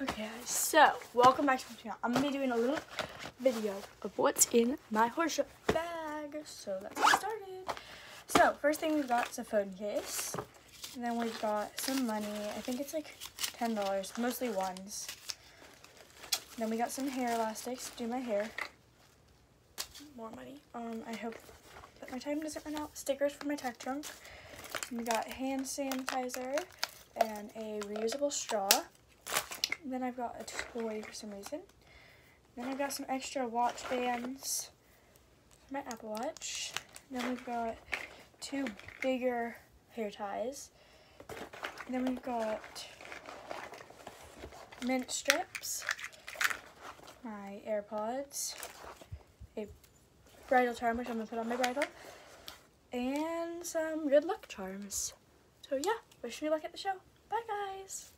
Okay so welcome back to my channel. I'm gonna be doing a little video of what's in my horse show bag. So let's get started. So first thing we've got is a phone case. And then we've got some money. I think it's like $10, mostly ones. Then we got some hair elastics to do my hair. More money. Um, I hope that my time doesn't run out. Stickers for my tech trunk. We got hand sanitizer and a reusable straw. Then I've got a toy for some reason. Then I've got some extra watch bands for my Apple Watch. Then we've got two bigger hair ties. Then we've got mint strips, my AirPods, a bridle charm which I'm going to put on my bridle, and some good luck charms. So yeah, wish me luck at the show. Bye guys!